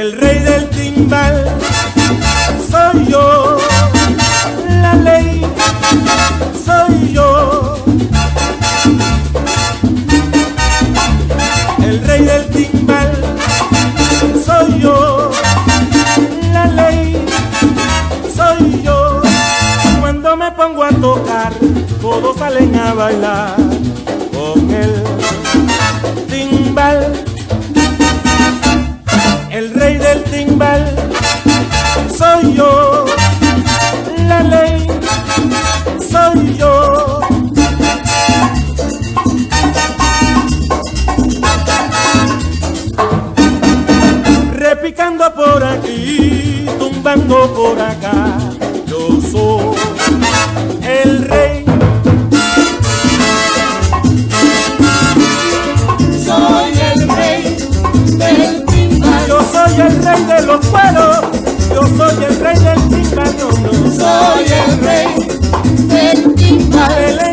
El rey del timbal. Soy yo, la ley. Soy yo. El rey del timbal. Soy yo, la ley. Soy yo. Cuando me pongo a tocar, todos salen a bailar con el Repicando por aquí, tumbando por acá, yo soy el rey. Soy el rey del yo soy el rey de los pueblos, yo soy el rey del timbal, Soy el rey del timbal.